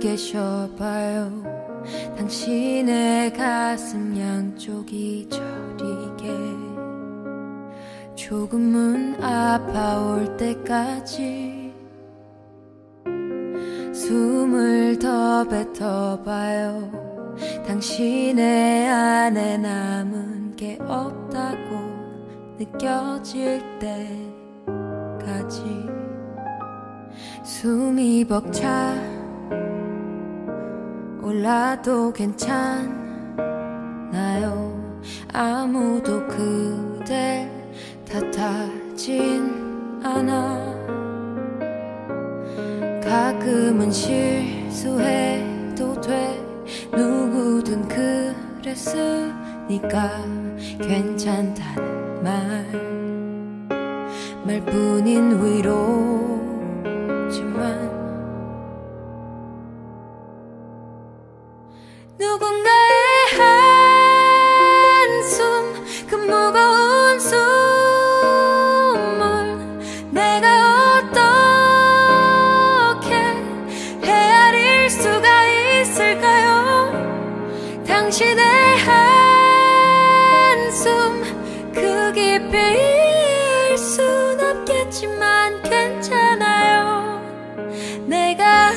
계셔봐요. 당신의 가슴 양쪽이 저리게. 조금은 아파올 때까지 숨을 더 뱉어봐요. 당신의 안에 남은 게 없다고 느껴질 때까지 숨이 벅차 올라도 괜찮나요. 아무도 그댈 탓하진 않아. 가끔은 실수해도 돼. 누구든 그랬으니까 괜찮다는 말 말뿐인 위로지만 누군가의 한숨 그 무거운 숨을 내가 어떻게 헤아릴 수가 있을까요? 당신의 한숨 그 깊이일 순 없겠지만 괜찮아요. 내가